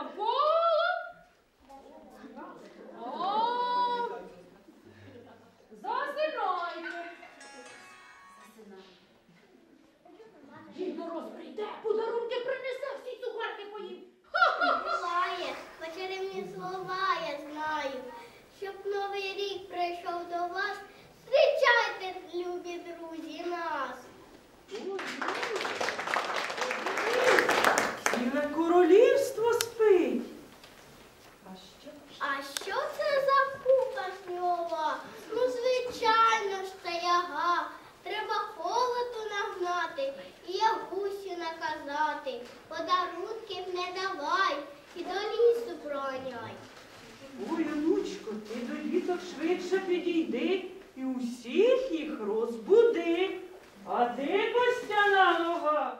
навколо. О, Засинайте. Засинайте. Дід Мороз прийде, принесе, всі цукарки поїм. Буває, слова я знаю, щоб новий рік прийшов до вас. Зустрічайте, любі друзі, нас. А що? Це за купа нього? Ну, звичайно ж та яга. Треба холоду нагнати і ягусю наказати. Подарунків не давай і до лісу броняй. Ой, онучко, ти до літок швидше підійди і усіх їх розбуди. А ти костяна нога.